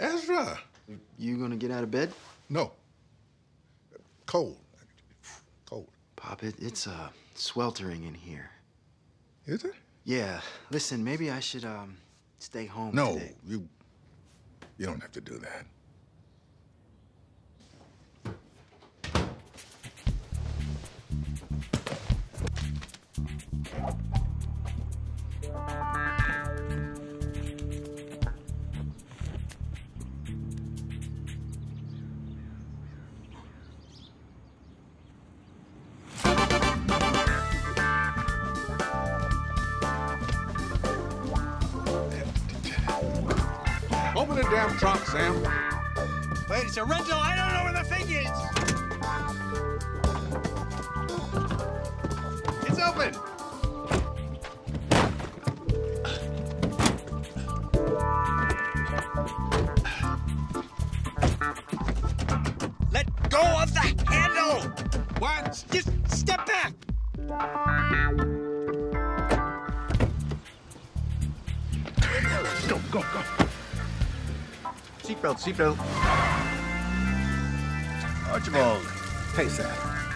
Ezra. You gonna get out of bed? No. Cold. Cold. Pop, it, it's uh, sweltering in here. Is it? Yeah. Listen, maybe I should um stay home No, today. you. You don't have to do that. The damn truck, Sam. Wait, it's a rental. I don't know where the thing is. It's open. Let go of the handle. What? Just step back. Go, go, go. Seatbelt, seatbelt. Archibald. Hey, Sam.